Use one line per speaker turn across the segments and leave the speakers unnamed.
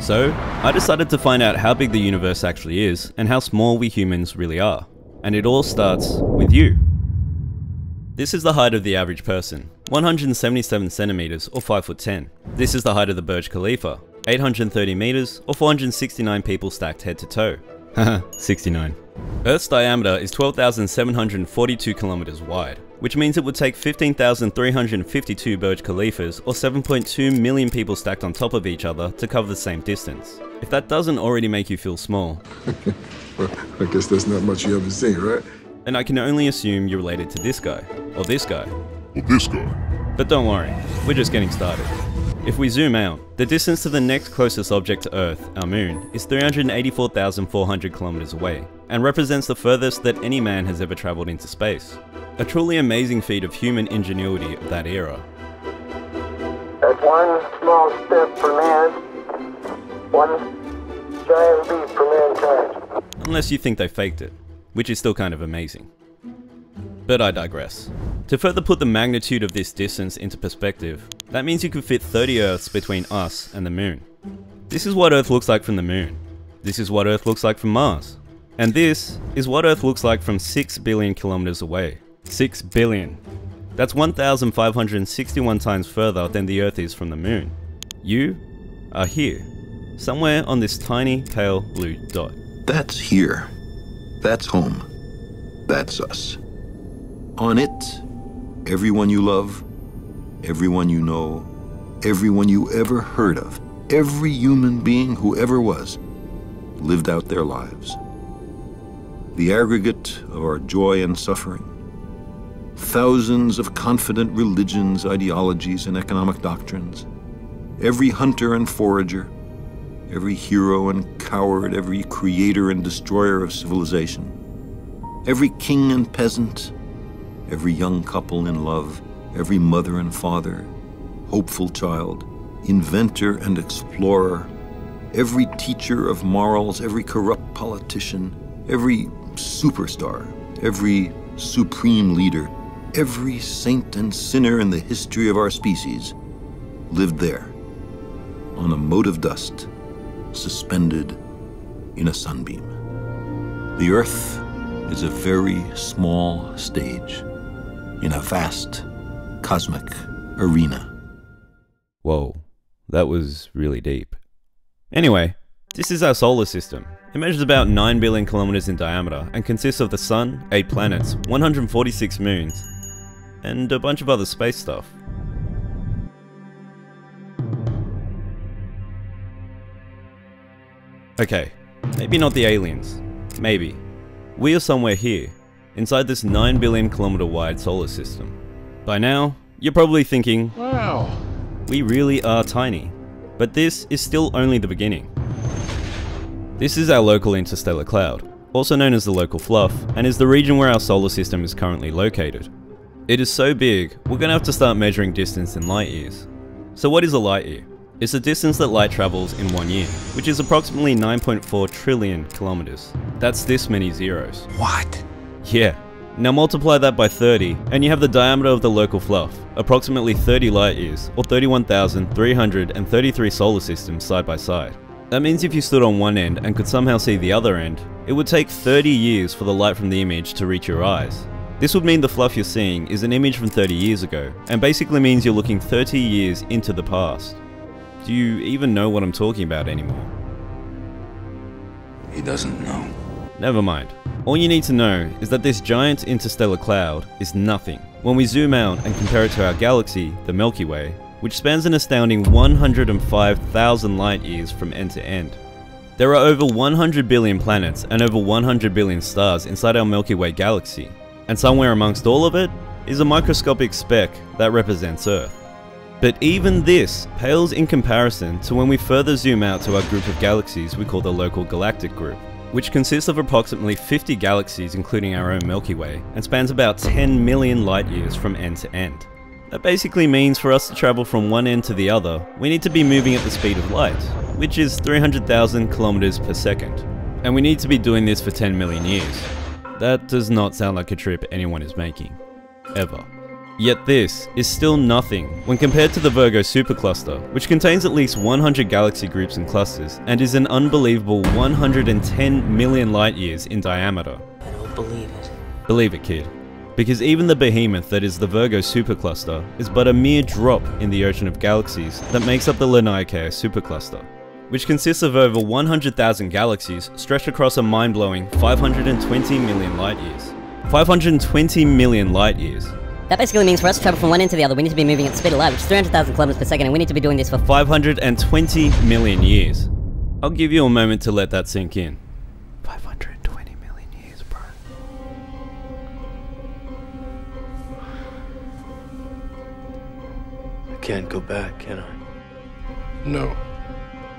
So, I decided to find out how big the universe actually is and how small we humans really are. And it all starts with you. This is the height of the average person, 177 centimeters or 5 foot 10. This is the height of the Burj Khalifa, 830 meters or 469 people stacked head to toe. Haha, 69. Earth's diameter is 12,742 kilometers wide, which means it would take 15,352 Burj Khalifas or 7.2 million people stacked on top of each other to cover the same distance. If that doesn't already make you feel small,
Well, I guess that's not much you ever seen, right?
then I can only assume you're related to this guy, or this guy.
or this guy.
But don't worry, we're just getting started. If we zoom out, the distance to the next closest object to Earth, our moon, is 384,400 kilometers away, and represents the furthest that any man has ever traveled into space. A truly amazing feat of human ingenuity of that era.
That's one small step for man, one giant leap for mankind.
Unless you think they faked it, which is still kind of amazing. But I digress. To further put the magnitude of this distance into perspective, that means you could fit 30 Earths between us and the moon. This is what Earth looks like from the moon. This is what Earth looks like from Mars. And this is what Earth looks like from 6 billion kilometers away. 6 billion. That's 1,561 times further than the Earth is from the moon. You are here, somewhere on this tiny pale blue dot.
That's here. That's home. That's us. On it, everyone you love, everyone you know, everyone you ever heard of, every human being who ever was, lived out their lives. The aggregate of our joy and suffering, thousands of confident religions, ideologies, and economic doctrines, every hunter and forager, every hero and coward, every creator and destroyer of civilization, every king and peasant, every young couple in love, every mother and father, hopeful child, inventor and explorer, every teacher of morals, every corrupt politician, every superstar, every supreme leader, every saint and sinner in the history of our species lived there on a mote of dust suspended in a sunbeam. The Earth is a very small stage in a vast cosmic arena.
Whoa, that was really deep. Anyway, this is our solar system. It measures about 9 billion kilometers in diameter and consists of the Sun, 8 planets, 146 moons, and a bunch of other space stuff. Okay, maybe not the aliens. Maybe. We are somewhere here, inside this 9 billion kilometer wide solar system. By now, you're probably thinking,
Wow.
we really are tiny. But this is still only the beginning. This is our local interstellar cloud, also known as the local fluff, and is the region where our solar system is currently located. It is so big, we're gonna have to start measuring distance in light years. So what is a light year? It's the distance that light travels in one year, which is approximately 9.4 trillion kilometers. That's this many zeros.
What?
Yeah. Now multiply that by 30, and you have the diameter of the local fluff, approximately 30 light years, or 31,333 solar systems side by side. That means if you stood on one end and could somehow see the other end, it would take 30 years for the light from the image to reach your eyes. This would mean the fluff you're seeing is an image from 30 years ago, and basically means you're looking 30 years into the past. Do you even know what I'm talking about anymore?
He doesn't know.
Never mind. All you need to know is that this giant interstellar cloud is nothing when we zoom out and compare it to our galaxy, the Milky Way, which spans an astounding 105,000 light years from end to end. There are over 100 billion planets and over 100 billion stars inside our Milky Way galaxy, and somewhere amongst all of it is a microscopic speck that represents Earth. But even this pales in comparison to when we further zoom out to our group of galaxies we call the local galactic group, which consists of approximately 50 galaxies including our own Milky Way, and spans about 10 million light years from end to end. That basically means for us to travel from one end to the other, we need to be moving at the speed of light, which is 300,000 kilometers per second. And we need to be doing this for 10 million years. That does not sound like a trip anyone is making. Ever. Yet this is still nothing when compared to the Virgo supercluster, which contains at least 100 galaxy groups and clusters, and is an unbelievable 110 million light years in diameter.
I don't believe it.
Believe it, kid. Because even the behemoth that is the Virgo supercluster is but a mere drop in the ocean of galaxies that makes up the Laniakea supercluster, which consists of over 100,000 galaxies stretched across a mind-blowing 520 million light years. 520 million light years.
That basically means for us to travel from one end to the other, we need to be moving at the speed of light, which is 300,000 kilometers per second, and we need to be doing this for
520 million years. I'll give you a moment to let that sink in. 520 million years, bro.
I can't go back, can I?
No.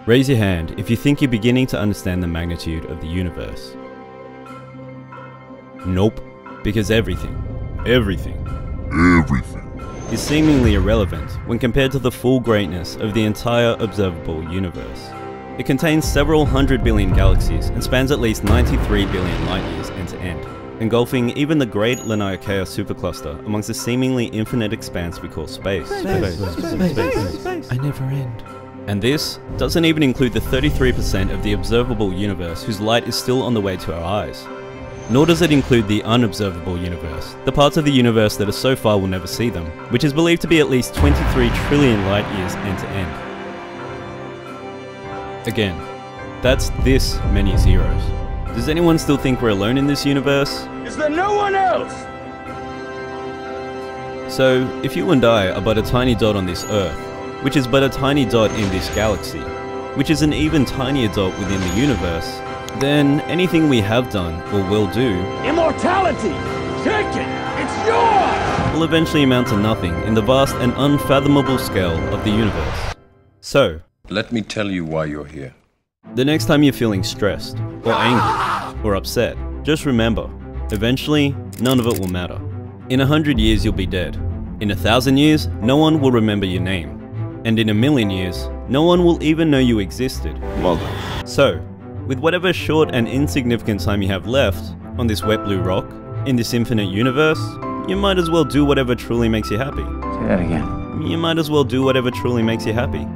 Raise your hand if you think you're beginning to understand the magnitude of the universe. Nope, because everything, everything,
Everything.
is seemingly irrelevant when compared to the full greatness of the entire observable universe. It contains several hundred billion galaxies and spans at least 93 billion light years end to end, engulfing even the great Laniakea supercluster amongst the seemingly infinite expanse we call space. I never end. And this doesn't even include the 33% of the observable universe whose light is still on the way to our eyes. Nor does it include the unobservable universe, the parts of the universe that are so far we'll never see them, which is believed to be at least 23 trillion light years end to end. Again, that's this many zeros. Does anyone still think we're alone in this universe?
Is there no one else?
So, if you and I are but a tiny dot on this Earth, which is but a tiny dot in this galaxy, which is an even tinier dot within the universe, then anything we have done or will do
Immortality! Take it! It's yours!
will eventually amount to nothing in the vast and unfathomable scale of the universe. So,
Let me tell you why you're here.
the next time you're feeling stressed, or angry, or upset, just remember, eventually, none of it will matter. In a hundred years, you'll be dead. In a thousand years, no one will remember your name. And in a million years, no one will even know you existed.
Mother.
So, with whatever short and insignificant time you have left on this wet blue rock, in this infinite universe, you might as well do whatever truly makes you happy.
Say that again.
You might as well do whatever truly makes you happy.